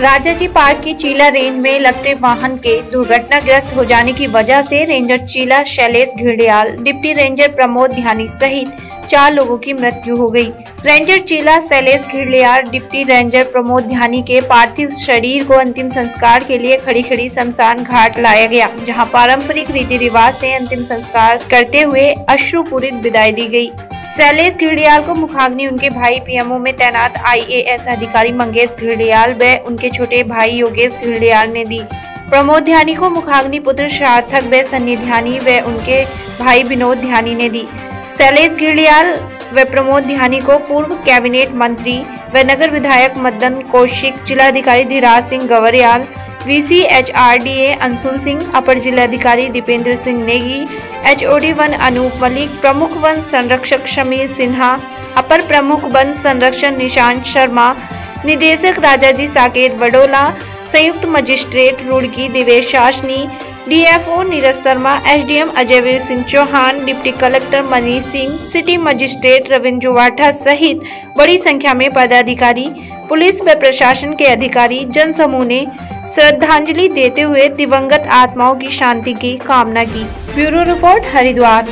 Rajaji park की चीला range में electric वाहन के दुर्घटनाग्रस्त हो जाने की वजह से ranger Chila, Shailesh Ghildiyal deputy ranger Pramod Dhyani सहित चार लोगों की मृत्यु हो गई। Ranger Chila, Shailesh Ghildiyal deputy ranger Pramod Dhyani के पार्थिव शरीर को अंतिम संस्कार के लिए खड़ी खड़ी शमशान घाट लाया गया, जहाँ पारंपरिक रीति रिवाज से अंतिम संस्कार करते हुए अश्रुपूरित विदाई दी गई। शैलेश घिड़ियाल को मुखाग्नि उनके भाई पीएमओ में तैनात आईएएस अधिकारी मंगेश घिड़ियाल व उनके छोटे भाई योगेश घिड़ियाल ने दी। प्रमोद ध्यानी को मुखाग्नि पुत्र सार्थक व सन्नी ध्यानी व उनके भाई विनोद ध्यानी ने दी। शैलेश घिड़ियाल व प्रमोद ध्यानी को पूर्व कैबिनेट मंत्री व नगर विधायक मदन कौशिक, जिलाधिकारी Dhiraj Singh Gawariyal VC H R D A Anshul Singh, अपर जिलाधिकारी दीपेंद्र सिंह नेगी एचओडी वन अनूप मलिक, प्रमुख वन संरक्षक शमीर सिन्हा, अपर प्रमुख वन संरक्षण निशांत शर्मा, निदेशक राजाजी साकेत बडोला संयुक्त magistrate Roorkee Divesh Shashni DFO Neeraj Sharma SDM Ajayveer Singh Chauhan, deputy collector Manish Singh, city magistrate Ravindra Juwatha सहित बड़ी संख्या में पदाधिकारी, पुलिस व प्रशासन के अधिकारी, जनसमूह ने श्रद्धांजलि देते हुए दिवंगत आत्माओं की शांति की कामना की। Bureau report Haridwar.